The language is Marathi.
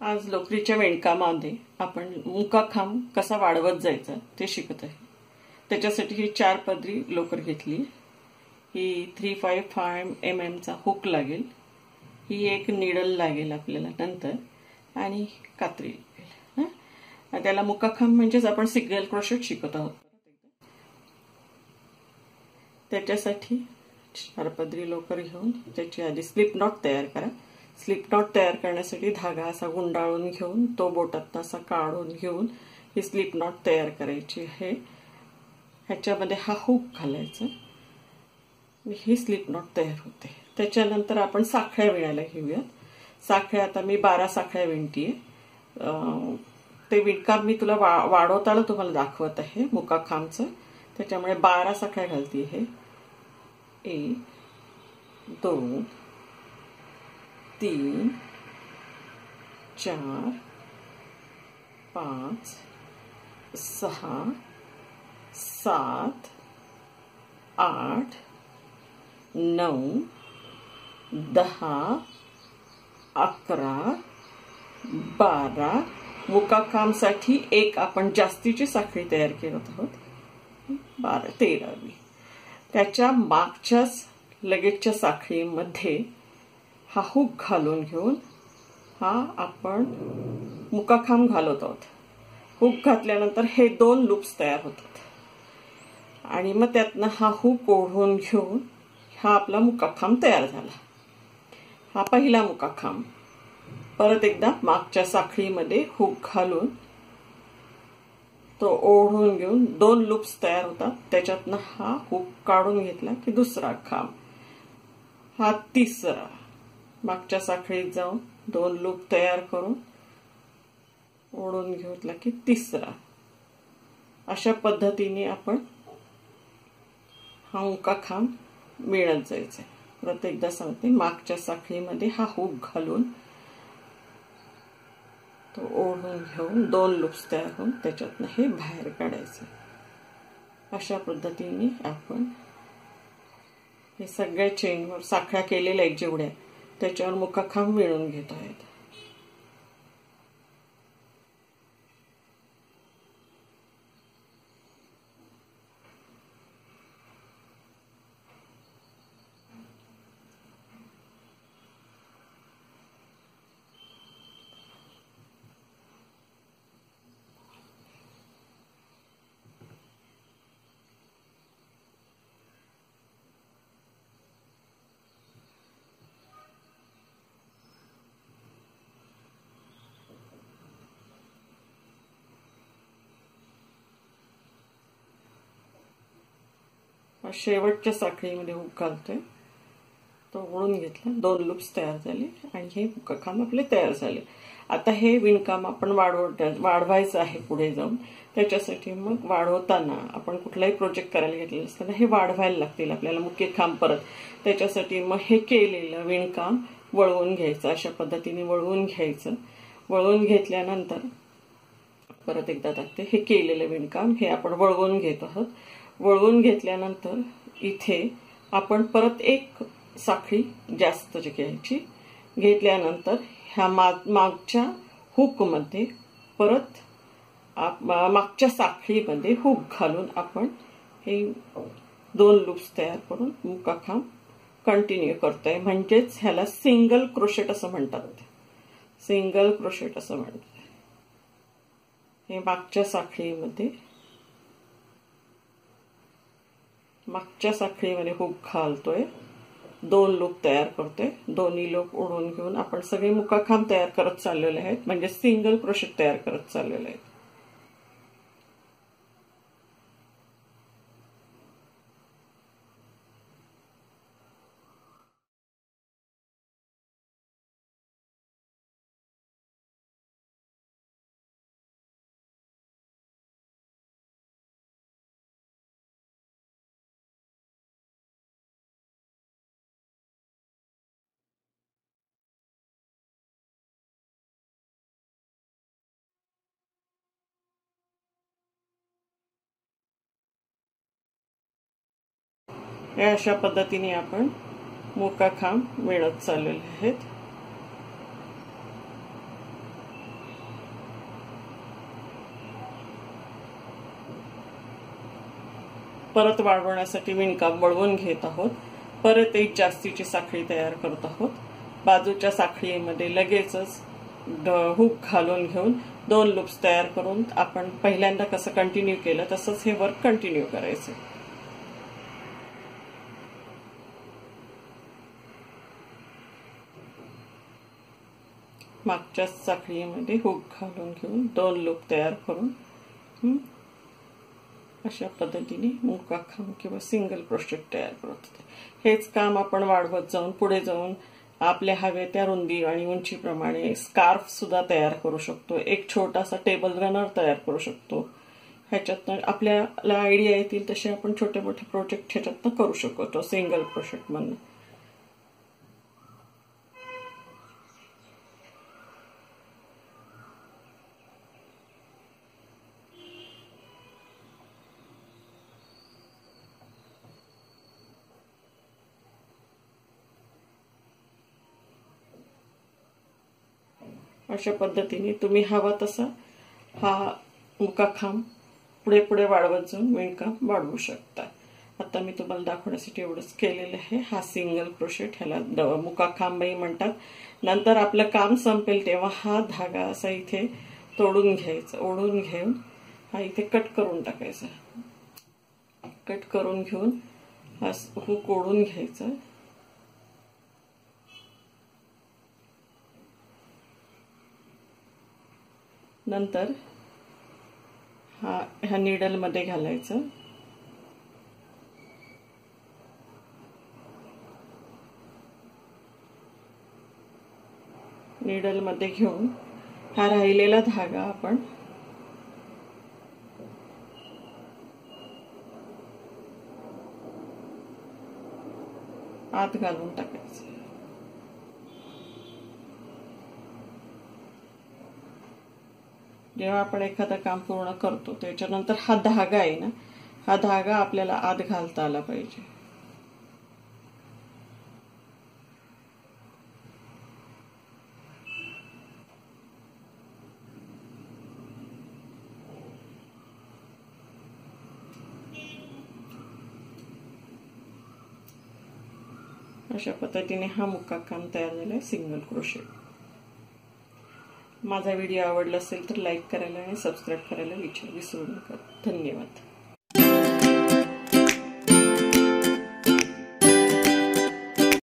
आज लोकरीच्या विणकामामध्ये आपण मुकाखांब कसा वाढवत जायचा ते शिकत आहे. त्याच्यासाठी ही चार पदरी लोकर घेतली. ही थ्री फाय फाय एम एमचा हुक लागेल. ही एक निडल लागेल आपल्याला नंतर. आणि कात्री लागेल हं? त्याला मुकाखांब म्हणजेच आपण सिग्नल क्रोशेट शिकत आहोत. त्याच्यासाठी चार पदरी लोकर घेऊन त्याची आधी स्लिप नॉट तयार करा. स्लिप नॉट तयार करण्यासाठी धागा असा गुंडाळून घेऊन तो बोटात असा काढून घेऊन ही स्लिप नॉट तयार करायची आहे. ह्याच्यामध्ये हा हुक घालायचा. ही स्लिप नॉट तयार होते. त्याच्यानंतर आपण साखळ्या विणायला घेऊयात. साखळ्या आता मी बारा साखळ्या विणतीये. ते विणकाम मी तुला वा वाढवताना तुम्हाला दाखवत आहे मुकाखांबचं त्याच्यामुळे बारा साखळ्या घालते हे. एक दोन तीन चार पाच सहा सात आठ नऊ दहा अकरा बारा. मुकाकामसाठी एक आपण जास्तीची साखळी तयार करत आहोत. बारा तेरावी. त्याच्या मागच्याच लगेचच्या साखळीमध्ये हा हुक घालून घेऊन हा आपण मुकाखांब घालत आहोत. हुक घातल्यानंतर हे दोन लूप्स तयार होतात. आणि मग त्यातनं हा हुक ओढून घेऊन हा आपला मुकाखांब तयार झाला. हा पहिला मुकाखांब. परत एकदा मागच्या साखळीमध्ये हुक घालून तो ओढून घेऊन दोन लूप्स तयार होतात. त्याच्यातनं हा हुक काढून घेतला की दुसरा खांब. हा तिसरा. मागच्या साखळीत जाऊन दोन लूप तयार करून ओढून घेतला की तिसरा. अशा पद्धतीने आपण हा मुका खांब मिळत जायचं. परत एकदा सांगते मागच्या साखळीमध्ये हा हुक घालून तो ओढून घेऊन दोन लूप्स तयार होऊन त्याच्यातनं हे बाहेर काढायचं. अशा पद्धतीने आपण हे सगळ्या चेनवर साखळ्या केलेल्या आहेत जेवढ्या. त्याच्यावर मुखाखांब मिळून घेत आहेत. शेवटच्या साखळीमध्ये हुक घालतोय. तो ओढून घेतला. दोन लूप्स तयार झाले आणि हे मुखखांब आपले तयार झाले. आता हे विणकाम आपण वाढवत वाढवायचं आहे पुढे जाऊन. त्याच्यासाठी मग वाढवताना आपण कुठलाही प्रोजेक्ट करायला घेतलेलं असताना हे वाढवायला लागतील आपल्याला मुख्य खांब परत. त्याच्यासाठी मग हे केलेलं विणकाम वळवून घ्यायचं अशा पद्धतीने वळवून घ्यायचं. वळवून घेतल्यानंतर परत एकदा टाकते. हे केलेलं विणकाम हे आपण वळवून घेत आहोत. वळवून घेतल्यानंतर इथे आपण परत एक साखळी जास्त घ्यायची घेतल्यानंतर ह्या माग मागच्या हुकमध्ये परत मागच्या साखळीमध्ये हुक घालून आपण हे दोन लूप्स तयार करून मुकाखांब कंटिन्यू करतोय. म्हणजेच ह्याला सिंगल क्रोशेट असं म्हणतात. सिंगल क्रोशेट असं म्हणतात. हे मागच्या साखळीमध्ये मागच्या साखळीमध्ये हुक घालतोय. दोन लूप तयार करतोय. दोन्ही लूप ओढून घेऊन आपण सगळे मुकाखांब तयार करत चाललेले आहेत. म्हणजे सिंगल क्रोशेट तयार करत चाललेले आहेत. या अशा पद्धतीने आपण मोका खांब मिळत चाललेले आहेत. परत वाळवण्यासाठी विणकाम वळवून घेत आहोत. परत एक जास्तीची साखळी तयार करत आहोत. बाजूच्या साखळीमध्ये लगेचच हुक घालून घेऊन दोन लूप्स तयार करून आपण पहिल्यांदा कसं कंटिन्यू केलं तसंच हे वर्क कंटिन्यू करायचं. मागच्या साखळीमध्ये हुक घालून घेऊन दोन लूप तयार करून अशा पद्धतीने मुका खाऊन किंवा सिंगल प्रोजेक्ट तयार करत होते. हेच काम आपण वाढवत जाऊन पुढे जाऊन आपल्या हवे त्या रुंदी आणि उंचीप्रमाणे स्कार्फ सुद्धा तयार करू शकतो. एक छोटासा टेबल रनर तयार करू शकतो. ह्याच्यातनं आपल्याला आयडिया येतील तसे आपण छोटे मोठे प्रोजेक्ट ह्याच्यातनं करू शकतो सिंगल प्रोजेक्ट अशा पद्धतीने तुम्ही हवा तसा हा मुकाखांब पुढे पुढे वाढवत जाऊन विणकाम वाढवू शकता. आता मी तुम्हाला दाखवण्यासाठी एवढंच केलेलं आहे. हा सिंगल क्रोशेट ह्याला द मुकाखांबही म्हणतात. नंतर आपलं काम संपेल तेव्हा हा धागा असा इथे तोडून घ्यायचा ओढून घेऊन हा इथे कट करून टाकायचा. कट करून घेऊन हा हुक ओढून घ्यायचा. नंतर हा ह्या निडलमध्ये घालायचं. निडलमध्ये घेऊन हा राहिलेला धागा आपण आत घालून टाकायचं. जेव्हा आपण एखादं काम पूर्ण करतो त्याच्यानंतर हा धागा आहे ना हा धागा आपल्याला आत घालता आला पाहिजे. अशा पद्धतीने हा मुक्का काम तयार झालाय सिंगल क्रोशेट. माझा व्हिडिओ आवडला असेल तर लाईक करायला आणि सबस्क्राईब करायला विचार विसरू नका. धन्यवाद.